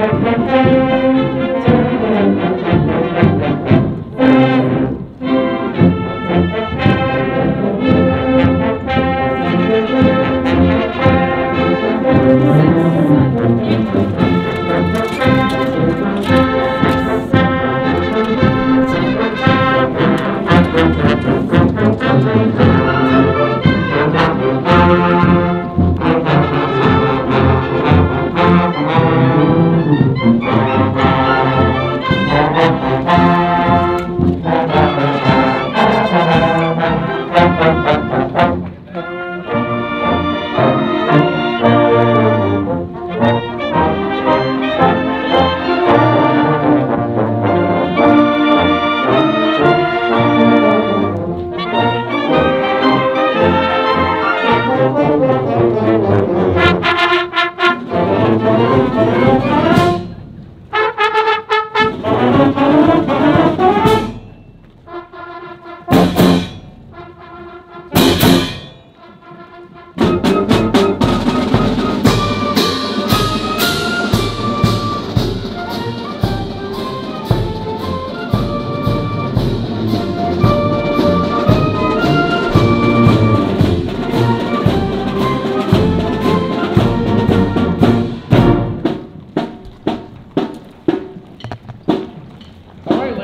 Thank.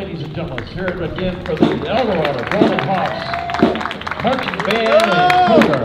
Ladies and gentlemen, let's hear it again for the Eldorado Golden Hawks Marching Band and.